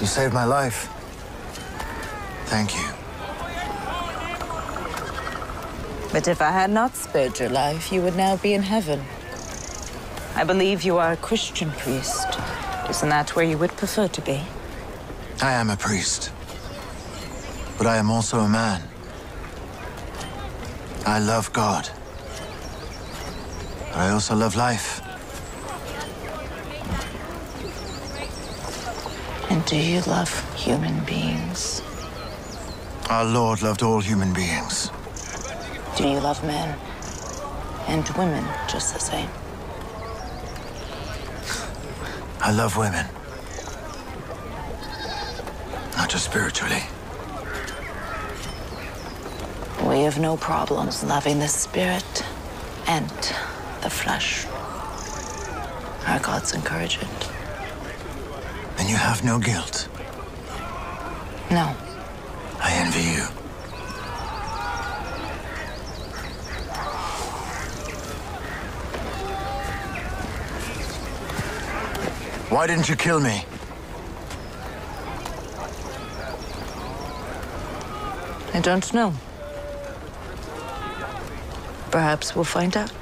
You saved my life. Thank you. But if I had not spared your life, you would now be in heaven. I believe you are a Christian priest. Isn't that where you would prefer to be? I am a priest. But I am also a man. I love God. But I also love life. And do you love human beings? Our Lord loved all human beings. Do you love men and women just the same? I love women. Not just spiritually. We have no problems loving the spirit and the flesh. Our gods encourage it. And you have no guilt. No. I envy you. Why didn't you kill me? I don't know. Perhaps we'll find out.